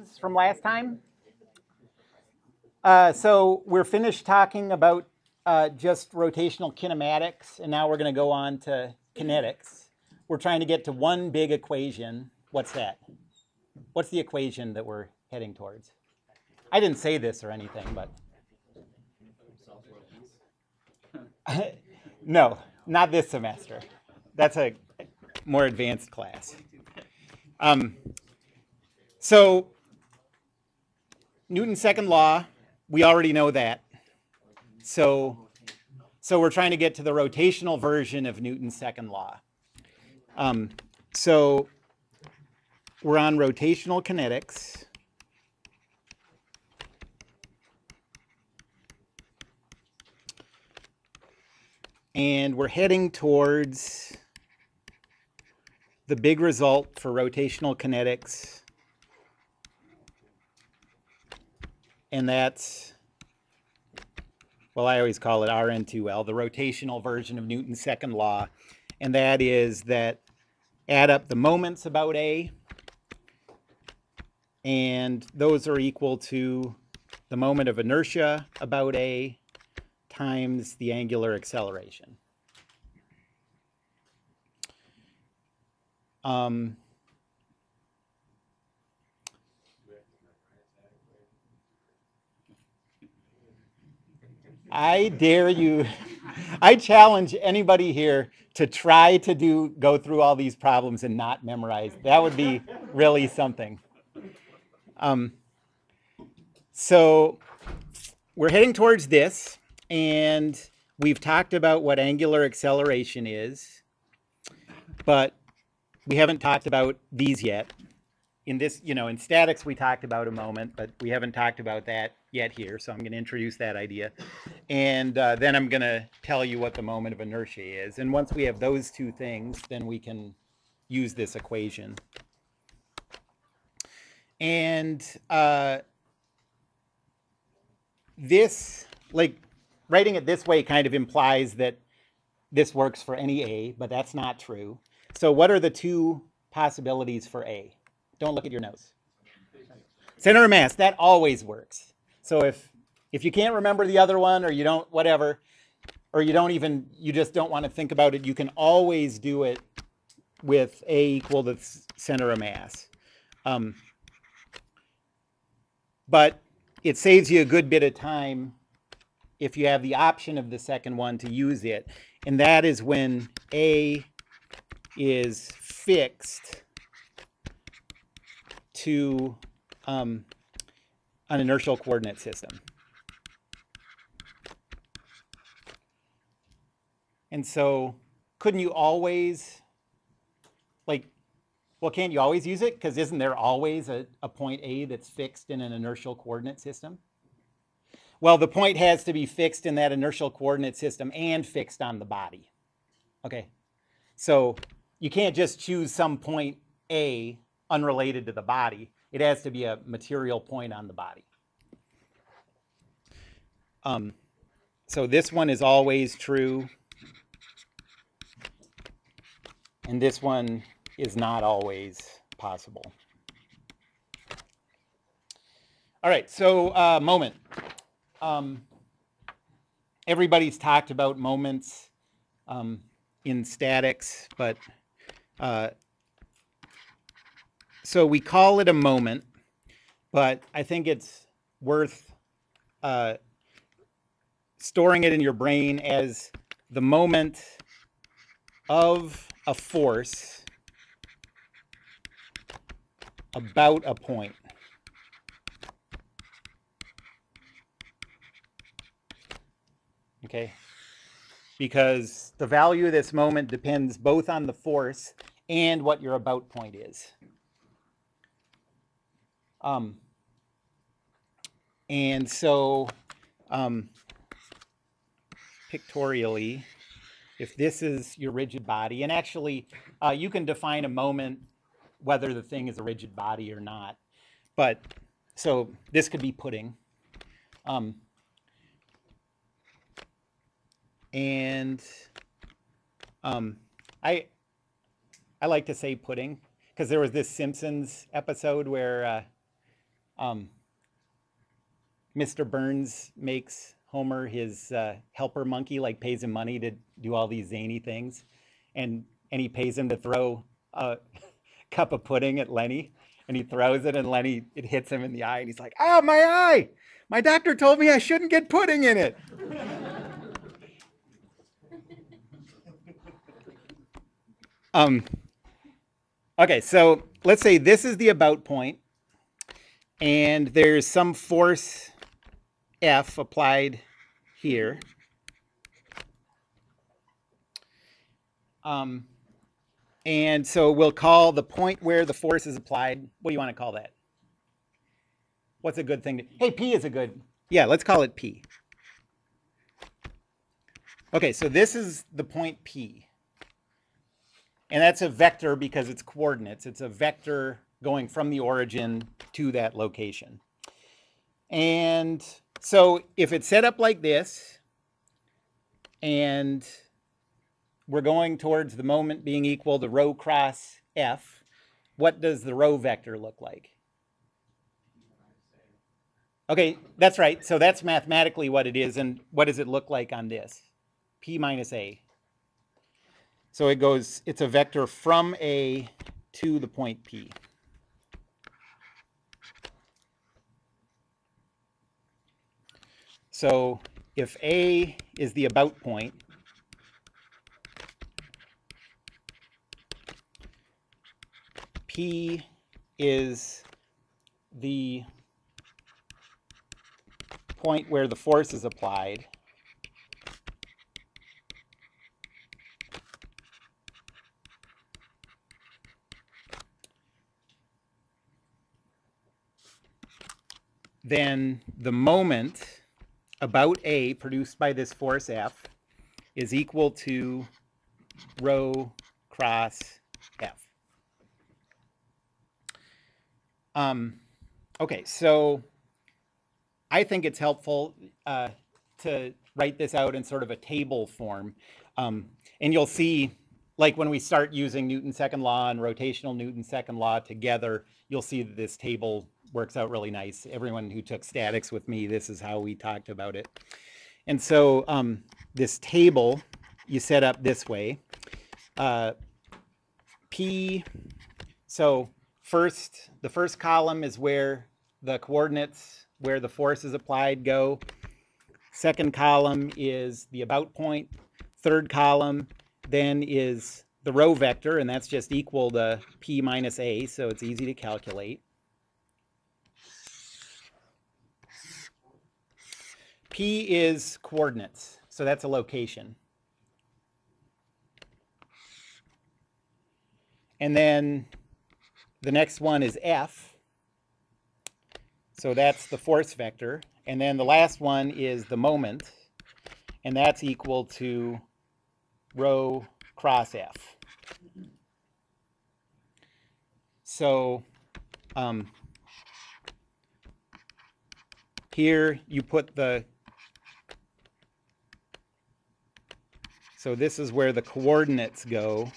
questions from last time? Uh, so we're finished talking about uh, just rotational kinematics, and now we're going to go on to kinetics. We're trying to get to one big equation. What's that? What's the equation that we're heading towards? I didn't say this or anything, but. no, not this semester. That's a more advanced class. Um, so, Newton's second law, we already know that. So, so we're trying to get to the rotational version of Newton's second law. Um, so we're on rotational kinetics. And we're heading towards the big result for rotational kinetics. And that's, well, I always call it Rn2L, the rotational version of Newton's second law. And that is that add up the moments about A, and those are equal to the moment of inertia about A times the angular acceleration. Um, I dare you, I challenge anybody here to try to do go through all these problems and not memorize. That would be really something. Um, so we're heading towards this, and we've talked about what angular acceleration is, but we haven't talked about these yet. In this, you know, in statics, we talked about a moment, but we haven't talked about that yet here. So I'm going to introduce that idea. And uh, then I'm going to tell you what the moment of inertia is. And once we have those two things, then we can use this equation. And uh, this, like, writing it this way kind of implies that this works for any A, but that's not true. So what are the two possibilities for A? Don't look at your notes. Center of mass, that always works. So if if you can't remember the other one or you don't whatever, or you don't even you just don't want to think about it, you can always do it with A equal to center of mass. Um, but it saves you a good bit of time if you have the option of the second one to use it. And that is when A is fixed to um, an inertial coordinate system. And so couldn't you always, like, well, can't you always use it? Because isn't there always a, a point A that's fixed in an inertial coordinate system? Well, the point has to be fixed in that inertial coordinate system and fixed on the body. Okay, so you can't just choose some point A unrelated to the body. It has to be a material point on the body. Um, so this one is always true. And this one is not always possible. All right, so uh, moment. Um, everybody's talked about moments um, in statics, but uh, so we call it a moment, but I think it's worth uh, storing it in your brain as the moment of a force about a point. Okay? Because the value of this moment depends both on the force and what your about point is. Um, and so, um, pictorially, if this is your rigid body, and actually uh, you can define a moment whether the thing is a rigid body or not. But so this could be pudding. Um, and um, I I like to say pudding because there was this Simpsons episode where uh, um, Mr. Burns makes Homer his uh, helper monkey, like pays him money to do all these zany things, and and he pays him to throw a cup of pudding at Lenny, and he throws it, and Lenny it hits him in the eye, and he's like, "Ah, my eye! My doctor told me I shouldn't get pudding in it." um. Okay, so let's say this is the about point, and there's some force F applied here. Um, and so we'll call the point where the force is applied, what do you want to call that? What's a good thing to, hey, P is a good, yeah, let's call it P. Okay, so this is the point P. And that's a vector because it's coordinates. It's a vector going from the origin to that location. And so if it's set up like this, and we're going towards the moment being equal to rho cross f, what does the rho vector look like? Okay, that's right. So that's mathematically what it is. And what does it look like on this? P minus A. So it goes, it's a vector from A to the point P. So if A is the about point, P is the point where the force is applied. Then the moment about A produced by this force F is equal to rho cross F. Um, okay, so I think it's helpful uh, to write this out in sort of a table form. Um, and you'll see, like when we start using Newton's second law and rotational Newton's second law together, you'll see this table works out really nice. Everyone who took statics with me, this is how we talked about it. And so um, this table you set up this way. Uh, P, so first, the first column is where the coordinates, where the force is applied go. Second column is the about point. Third column then is the rho vector, and that's just equal to P minus A, so it's easy to calculate. P is coordinates, so that's a location. And then the next one is F. So that's the force vector. And then the last one is the moment. And that's equal to rho cross F. So um, here you put the, so this is where the coordinates go.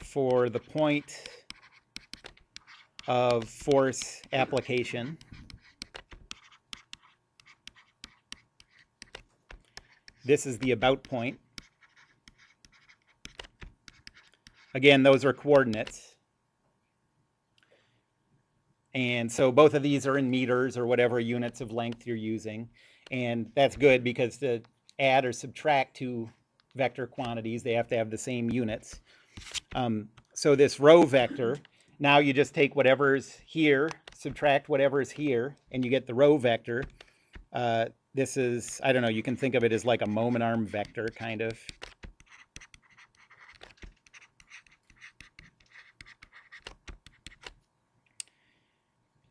for the point of force application. This is the about point. Again, those are coordinates. And so both of these are in meters or whatever units of length you're using. And that's good because to add or subtract two vector quantities, they have to have the same units. Um, so this rho vector, now you just take whatever's here, subtract whatever's here, and you get the rho vector. Uh, this is, I don't know, you can think of it as like a moment arm vector, kind of.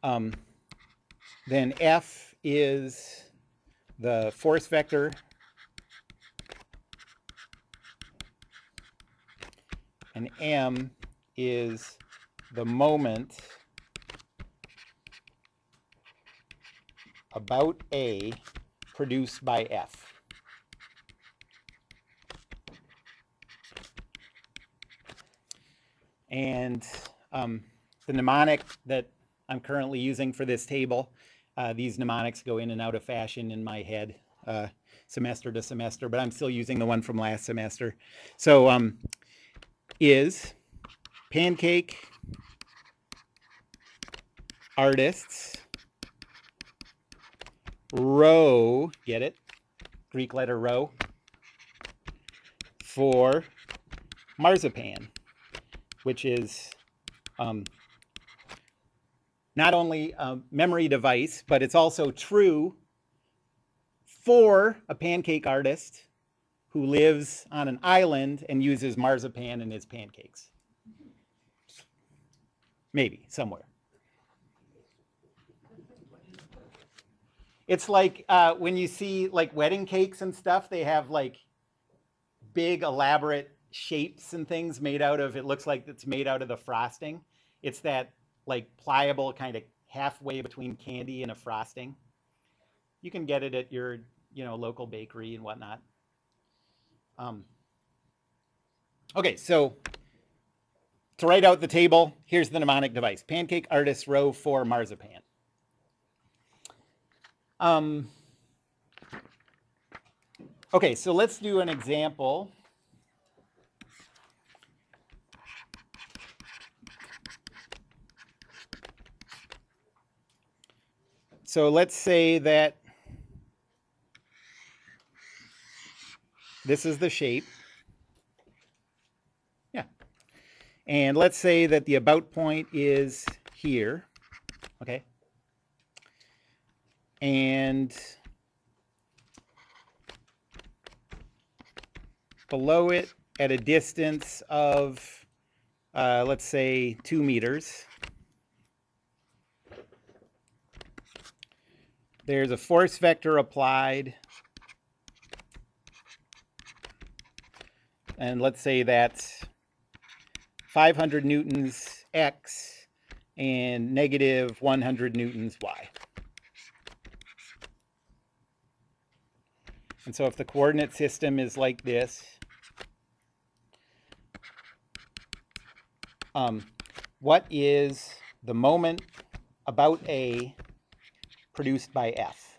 Um, then F is the force vector and M is the moment about A produced by F. And um, the mnemonic that I'm currently using for this table, uh, these mnemonics go in and out of fashion in my head uh, semester to semester, but I'm still using the one from last semester. So um, is pancake artists row, get it? Greek letter rho for marzipan, which is um, not only a memory device, but it's also true for a pancake artist who lives on an island and uses marzipan in his pancakes. Maybe somewhere. It's like uh, when you see like wedding cakes and stuff, they have like big elaborate shapes and things made out of, it looks like it's made out of the frosting. It's that like pliable kind of halfway between candy and a frosting. You can get it at your, you know, local bakery and whatnot. Um, okay, so to write out the table, here's the mnemonic device. Pancake artist row for marzipan. Um, okay, so let's do an example. So let's say that this is the shape. Yeah. And let's say that the about point is here. Okay and below it at a distance of, uh, let's say, two meters. There's a force vector applied. And let's say that's 500 newtons x and negative 100 newtons y. And so if the coordinate system is like this, um, what is the moment about A produced by F?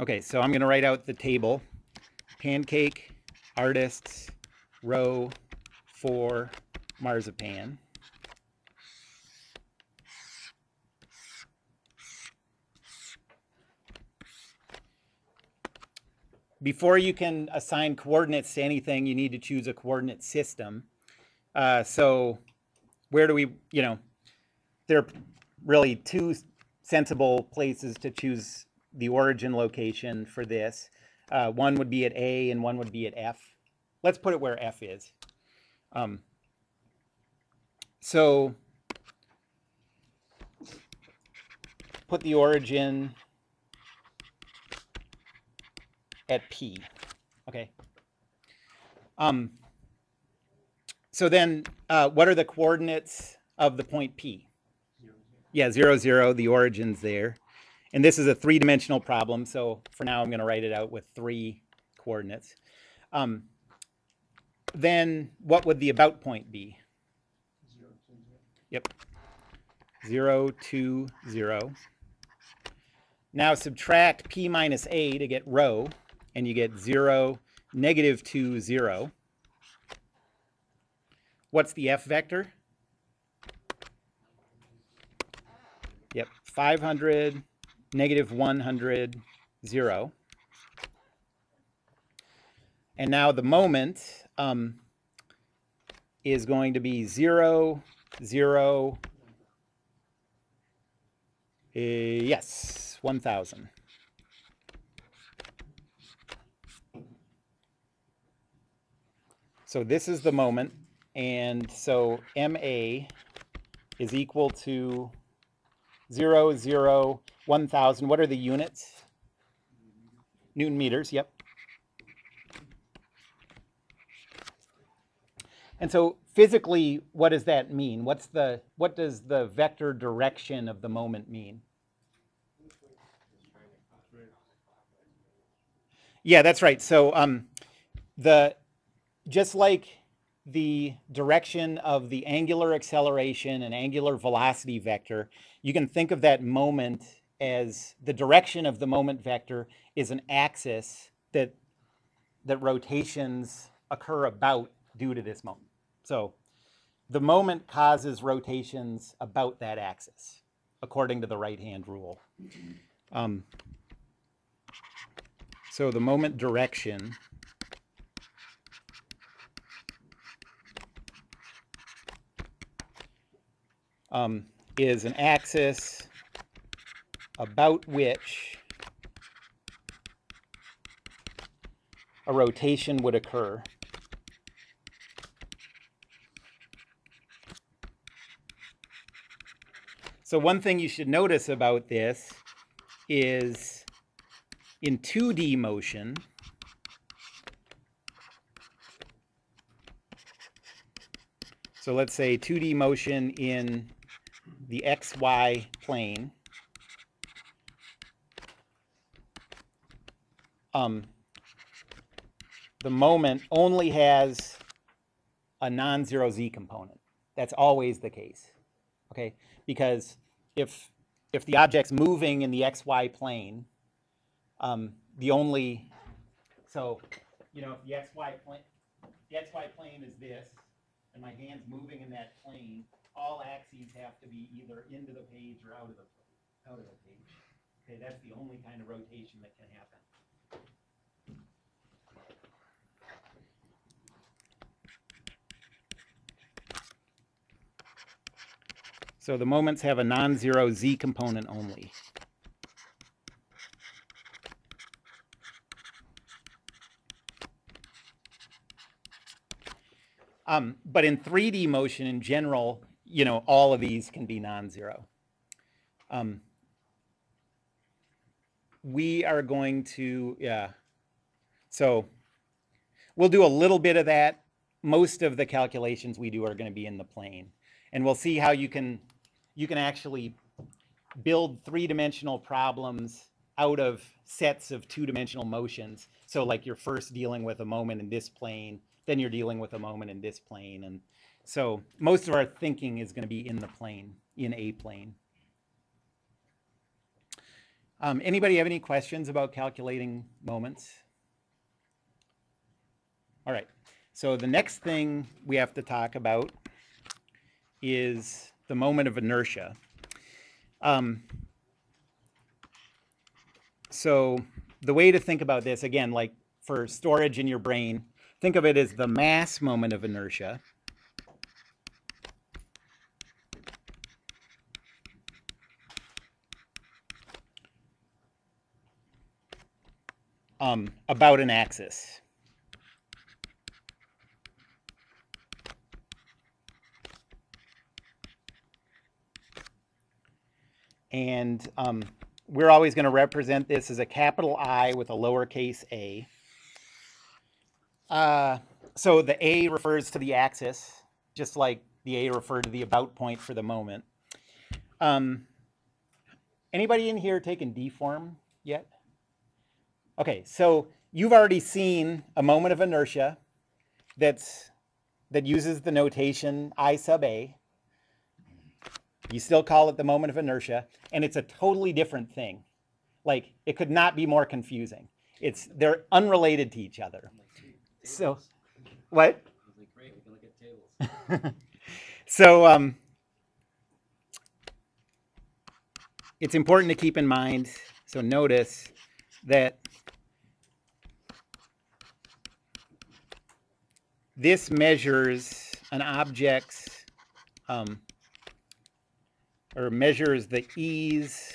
Okay, so I'm going to write out the table. Pancake, artists, row, for marzipan. Before you can assign coordinates to anything, you need to choose a coordinate system. Uh, so where do we, you know, there are really two sensible places to choose the origin location for this. Uh, one would be at A and one would be at F. Let's put it where F is. Um, so put the origin at P, okay? Um, so then uh, what are the coordinates of the point P? Yeah, zero, zero, the origin's there. And this is a three-dimensional problem, so for now I'm going to write it out with three coordinates. Um, then what would the about point be? Zero, two, zero. Yep. Zero, two, zero. Now subtract p minus a to get rho, and you get zero, negative two, zero. What's the f vector? Yep, 500, negative 100, 0. And now the moment um, is going to be 0, 0, uh, yes, 1,000. So this is the moment. And so MA is equal to 0, 0, 1,000. What are the units? Newton meters, yep. And so physically, what does that mean? What's the, what does the vector direction of the moment mean? Yeah, that's right. So um, the just like the direction of the angular acceleration and angular velocity vector, you can think of that moment as the direction of the moment vector is an axis that that rotations occur about due to this moment. So the moment causes rotations about that axis, according to the right-hand rule. Um, so the moment direction um, is an axis about which a rotation would occur. So one thing you should notice about this is in 2D motion, so let's say 2D motion in the xy plane, um, the moment only has a non-zero z component. That's always the case, okay? Because if if the object's moving in the xy plane, um, the only so you know if the xy plane the xy plane is this, and my hand's moving in that plane, all axes have to be either into the page or out of the out of the page. Okay, that's the only kind of rotation that can happen. So the moments have a non-zero z component only. Um, but in 3D motion in general, you know, all of these can be non-zero. Um, we are going to, yeah. So we'll do a little bit of that. Most of the calculations we do are going to be in the plane. And we'll see how you can you can actually build three-dimensional problems out of sets of two-dimensional motions. So like you're first dealing with a moment in this plane, then you're dealing with a moment in this plane. And so most of our thinking is going to be in the plane, in a plane. Um, anybody have any questions about calculating moments? All right. So the next thing we have to talk about is the moment of inertia. Um, so the way to think about this, again, like for storage in your brain, think of it as the mass moment of inertia. Um, about an axis. And um, we're always going to represent this as a capital I with a lowercase a. Uh, so the A refers to the axis, just like the A referred to the about point for the moment. Um, anybody in here taken deform yet? Okay, so you've already seen a moment of inertia that's that uses the notation I sub A. You still call it the moment of inertia, and it's a totally different thing. Like it could not be more confusing. It's they're unrelated to each other. So, what? so um, it's important to keep in mind. So notice that this measures an object's um, or measures the ease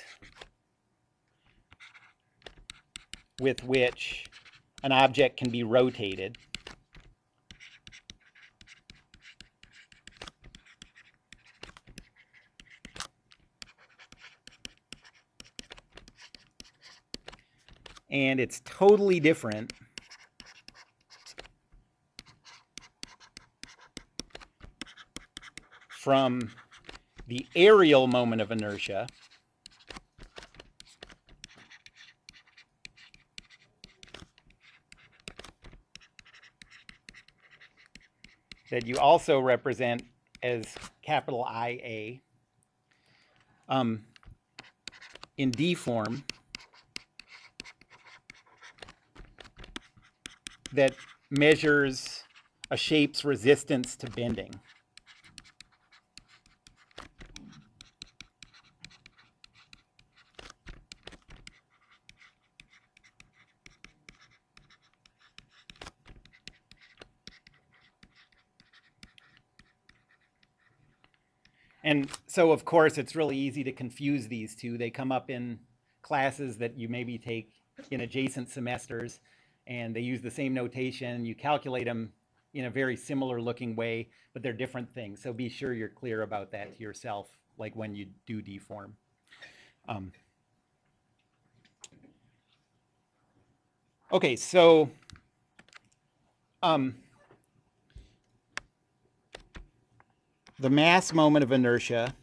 with which an object can be rotated. And it's totally different from the aerial moment of inertia. That you also represent as capital IA um, in D form. That measures a shape's resistance to bending. And so, of course, it's really easy to confuse these two. They come up in classes that you maybe take in adjacent semesters, and they use the same notation. You calculate them in a very similar looking way, but they're different things. So be sure you're clear about that to yourself, like when you do deform. Um, okay, so um, the mass moment of inertia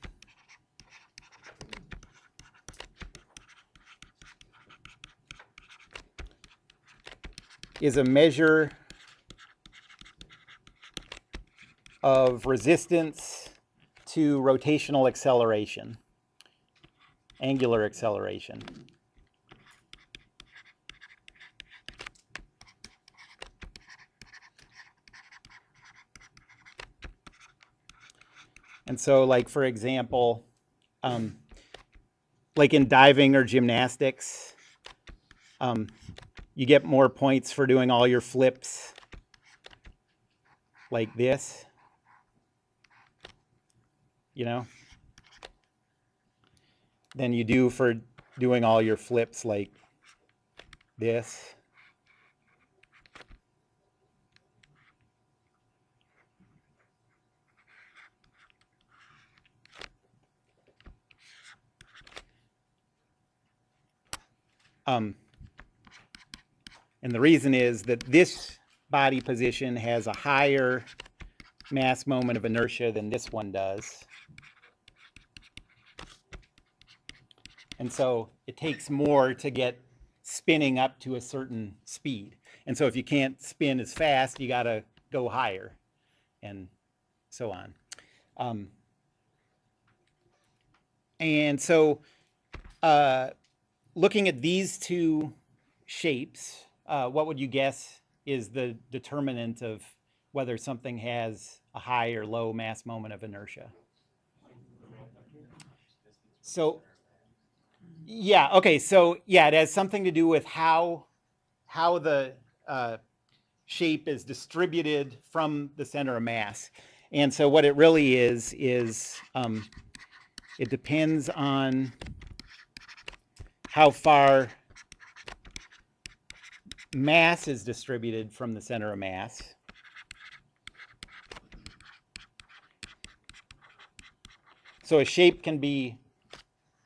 is a measure of resistance to rotational acceleration, angular acceleration. And so, like, for example, um, like in diving or gymnastics, um, you get more points for doing all your flips like this. You know? Than you do for doing all your flips like this. Um, and the reason is that this body position has a higher mass moment of inertia than this one does. And so it takes more to get spinning up to a certain speed. And so if you can't spin as fast, you got to go higher and so on. Um, and so uh, looking at these two shapes, uh, what would you guess is the determinant of whether something has a high or low mass moment of inertia? So, yeah, okay, so yeah, it has something to do with how how the uh, shape is distributed from the center of mass. And so, what it really is is um, it depends on how far mass is distributed from the center of mass. So a shape can be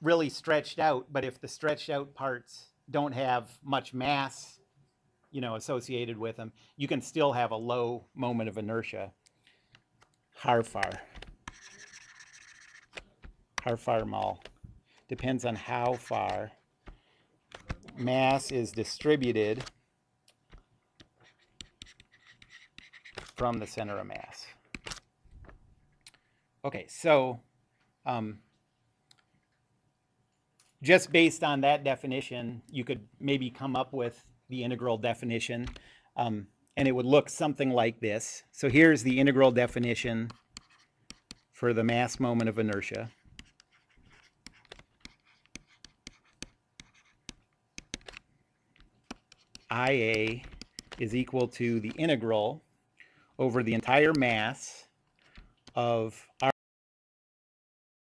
really stretched out, but if the stretched out parts don't have much mass, you know, associated with them, you can still have a low moment of inertia. Harfar. Harfar mal. Depends on how far mass is distributed from the center of mass. Okay, so um, just based on that definition, you could maybe come up with the integral definition, um, and it would look something like this. So here's the integral definition for the mass moment of inertia. IA is equal to the integral over the entire mass of